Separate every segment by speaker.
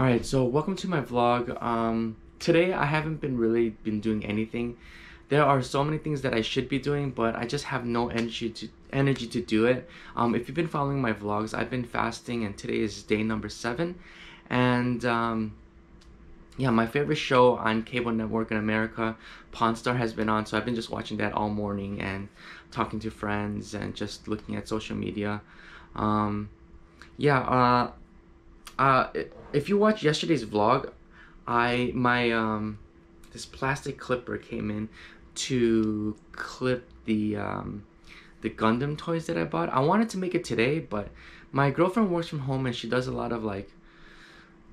Speaker 1: all right so welcome to my vlog. Um today i haven't been really been doing anything. There are so many things that i should be doing but i just have no energy to energy to do it. Um if you've been following my vlogs i've been fasting and today is day number seven. And um yeah my favorite show on cable network in america pawn star has been on so i've been just watching that all morning and talking to friends and just looking at social media. Um yeah uh uh, if you watch yesterday's vlog, I my um this plastic clipper came in to clip the um the Gundam toys that I bought. I wanted to make it today, but my girlfriend works from home and she does a lot of like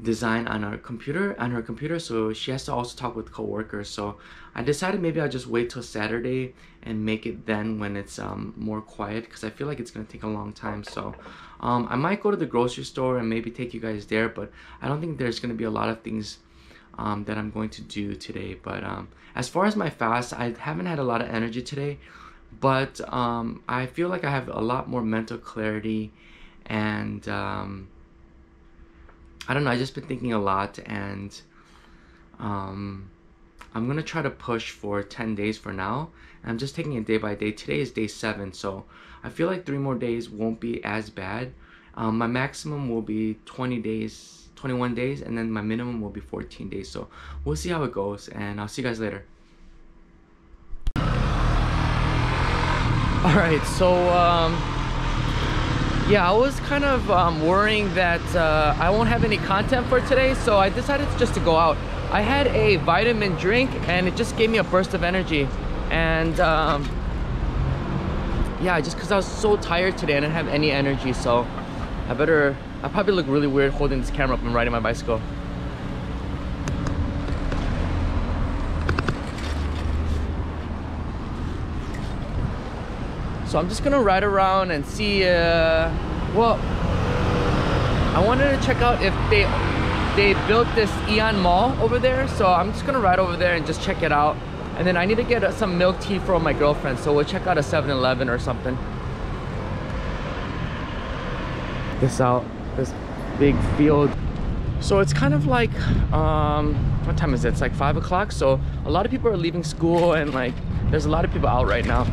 Speaker 1: design on our computer on her computer so she has to also talk with coworkers. So i decided maybe i'll just wait till saturday and make it then when it's um, more quiet because i feel like it's gonna take a long time. So um, i might go to the grocery store and maybe take you guys there but i don't think there's gonna be a lot of things um, that i'm going to do today. But um, as far as my fast i haven't had a lot of energy today but um, i feel like i have a lot more mental clarity and um, I don't know, I just been thinking a lot and um, I'm gonna try to push for 10 days for now. I'm just taking it day by day. Today is day seven, so I feel like three more days won't be as bad. Um, my maximum will be 20 days, 21 days, and then my minimum will be 14 days. So we'll see how it goes, and I'll see you guys later. All right, so um, yeah, I was kind of um, worrying that uh, I won't have any content for today, so I decided just to go out. I had a vitamin drink and it just gave me a burst of energy. And um, yeah, just because I was so tired today I didn't have any energy, so I better, I probably look really weird holding this camera up and riding my bicycle. So I'm just gonna ride around and see, uh, well, I wanted to check out if they they built this Aeon Mall over there. So I'm just gonna ride over there and just check it out. And then I need to get some milk tea for my girlfriend. So we'll check out a 7-Eleven or something. This out, this big field. So it's kind of like, um, what time is it? It's like five o'clock. So a lot of people are leaving school and like, there's a lot of people out right now.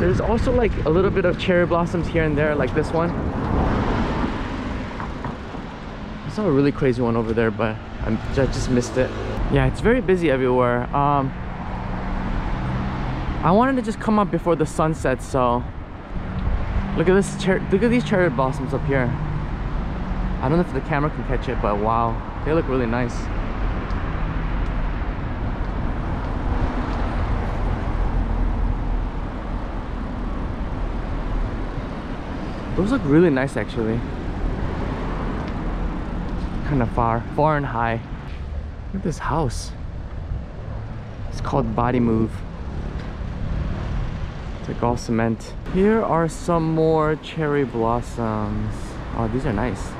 Speaker 1: There's also like a little bit of cherry blossoms here and there, like this one. I saw a really crazy one over there, but I'm, I just missed it. Yeah, it's very busy everywhere. Um, I wanted to just come up before the sun sets, so look at this. Look at these cherry blossoms up here. I don't know if the camera can catch it, but wow, they look really nice. Those look really nice actually. Kind of far, far and high. Look at this house. It's called Body Move. It's like all cement. Here are some more cherry blossoms. Oh, these are nice.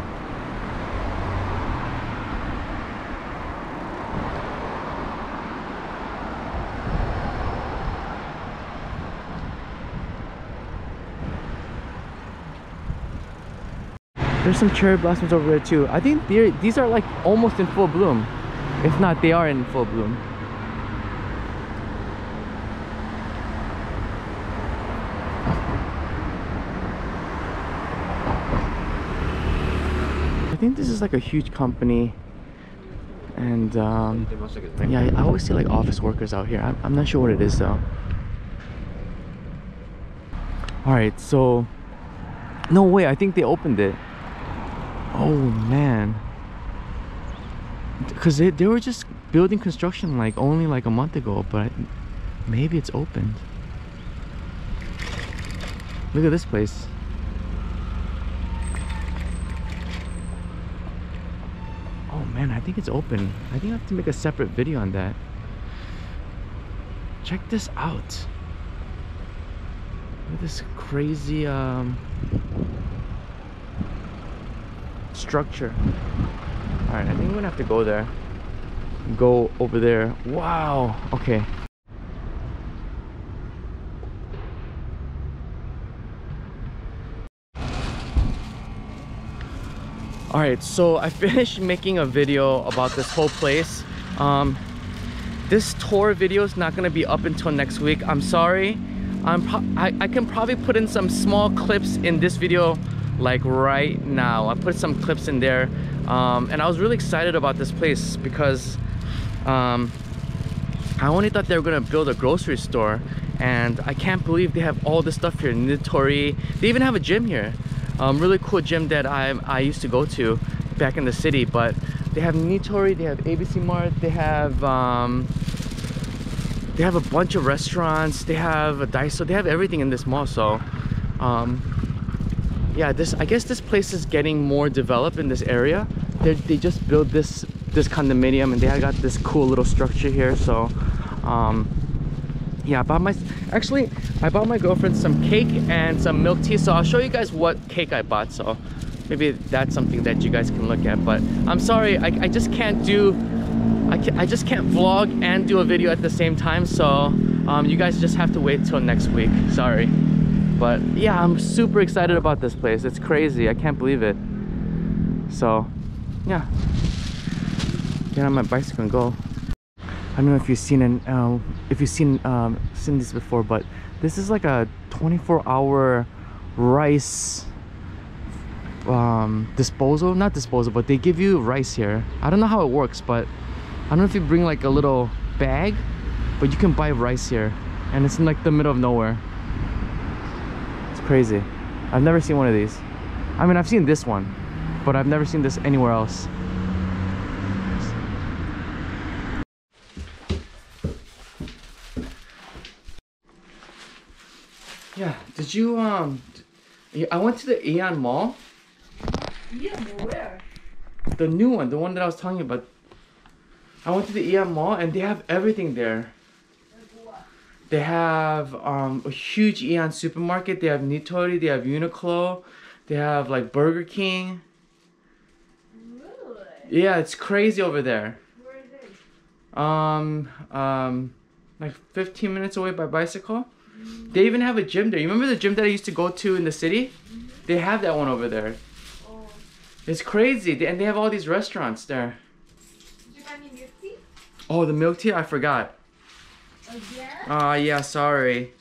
Speaker 1: There's some cherry blossoms over there too. I think these are like almost in full bloom. If not, they are in full bloom. I think this is like a huge company and um, yeah I always see like office workers out here I'm, I'm not sure what it is though all right so no way I think they opened it oh man. Because they, they were just building construction like only like a month ago but maybe it's opened. Look at this place. Oh man i think it's open. I think i have to make a separate video on that. Check this out. Look at this crazy um structure. Alright, I think we're gonna have to go there. Go over there. Wow. Okay. Alright, so I finished making a video about this whole place. Um, this tour video is not going to be up until next week. I'm sorry. I'm I, I can probably put in some small clips in this video like right now. I put some clips in there um and i was really excited about this place because um i only thought they were to build a grocery store and i can't believe they have all this stuff here. Nitori they even have a gym here. Um, really cool gym that I, I used to go to back in the city but they have Nitori, they have ABC Mart, they have um, they have a bunch of restaurants, they have a Daiso, they have everything in this mall so um, yeah this I guess this place is getting more developed in this area. They they just built this this condominium and they got this cool little structure here so um, yeah i bought my actually i bought my girlfriend some cake and some milk tea so i'll show you guys what cake i bought so maybe that's something that you guys can look at but i'm sorry i, I just can't do I, can, I just can't vlog and do a video at the same time so um, you guys just have to wait till next week. Sorry but yeah i'm super excited about this place it's crazy i can't believe it so yeah get on my bicycle and go I don't know if you've seen an uh, if you've seen um, seen this before, but this is like a 24-hour rice um, disposal. Not disposal, but they give you rice here. I don't know how it works, but I don't know if you bring like a little bag, but you can buy rice here, and it's in like the middle of nowhere. It's crazy. I've never seen one of these. I mean, I've seen this one, but I've never seen this anywhere else. Yeah, did you, um, I went to the Aeon Mall,
Speaker 2: Yeah, where?
Speaker 1: the new one, the one that I was telling you about. I went to the Aeon Mall and they have everything there. They have um, a huge Aeon supermarket, they have Nitori, they have Uniqlo, they have like Burger King.
Speaker 2: Really?
Speaker 1: Yeah, it's crazy over there.
Speaker 2: Where is it?
Speaker 1: Um, um, like 15 minutes away by bicycle. They even have a gym there. You remember the gym that I used to go to in the city? They have that one over there.
Speaker 2: Oh.
Speaker 1: It's crazy. And they have all these restaurants there.
Speaker 2: Did you buy any milk tea?
Speaker 1: Oh, the milk tea? I forgot. Ah, yeah, sorry.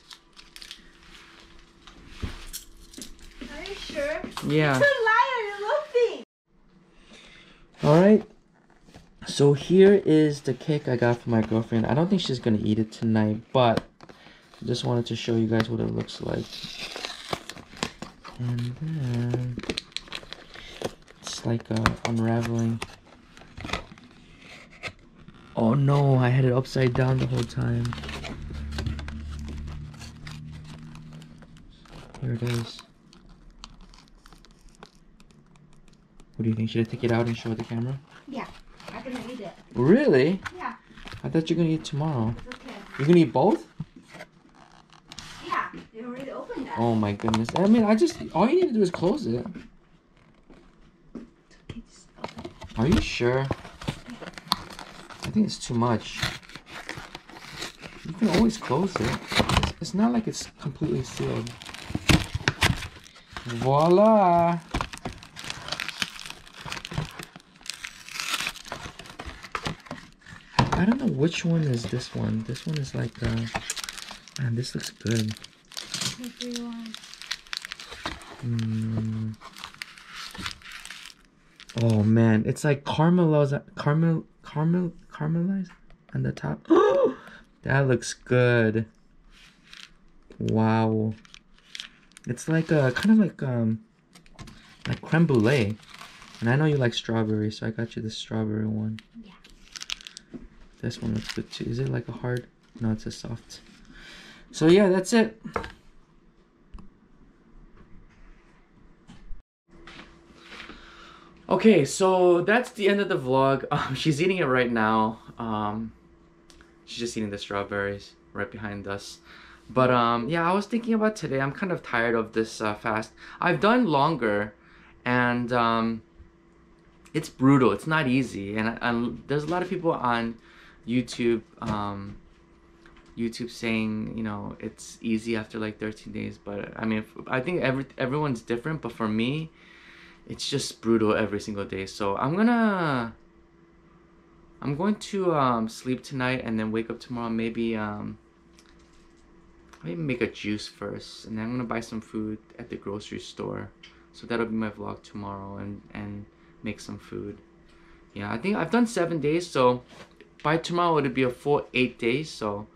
Speaker 2: Are you sure?
Speaker 1: Yeah.
Speaker 2: You're a liar, you're.
Speaker 1: Alright. So here is the cake I got for my girlfriend. I don't think she's gonna eat it tonight, but I just wanted to show you guys what it looks like. And then it's like uh, unraveling. Oh no, I had it upside down the whole time. Here it is. What do you think? Should I take it out and show it the camera?
Speaker 2: Yeah, I'm gonna eat it.
Speaker 1: Really?
Speaker 2: Yeah,
Speaker 1: I thought you're gonna eat tomorrow.
Speaker 2: it's okay.
Speaker 1: You're gonna eat both?
Speaker 2: Yeah, they already opened that.
Speaker 1: Oh my goodness. I mean, I just, all you need to do is close it.
Speaker 2: Okay, just open it.
Speaker 1: Are you sure? I think it's too much. You can always close it. It's, it's not like it's completely sealed. Voila! I don't know which one is this one. This one is like, uh, man, this looks good. Mm. Oh man, it's like caramelized, caramel, caramel, caramelized on the top. that looks good. Wow. It's like a kind of like um, like creme brulee. And I know you like strawberry, so I got you the strawberry one.
Speaker 2: Yeah.
Speaker 1: This one looks good too. Is it like a hard? No, it's a soft. So yeah, that's it. Okay, so that's the end of the vlog. Um, she's eating it right now. Um, she's just eating the strawberries right behind us. But um, yeah, I was thinking about today. I'm kind of tired of this uh, fast. I've done longer, and um, it's brutal. It's not easy, and, and there's a lot of people on YouTube, um, YouTube saying you know it's easy after like 13 days. But I mean, I think every everyone's different. But for me, it's just brutal every single day. So I'm gonna I'm going to um, sleep tonight and then wake up tomorrow. Maybe um, maybe make a juice first, and then I'm gonna buy some food at the grocery store. So that'll be my vlog tomorrow, and and make some food. Yeah, I think I've done seven days, so by tomorrow it'll be a full eight days. So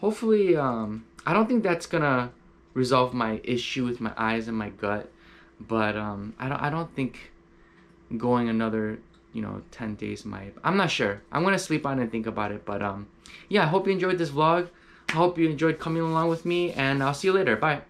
Speaker 1: hopefully, um, I don't think that's gonna resolve my issue with my eyes and my gut, but um, I don't I don't think going another you know 10 days might i'm not sure. I'm gonna sleep on and think about it but um yeah i hope you enjoyed this vlog. I hope you enjoyed coming along with me and i'll see you later. Bye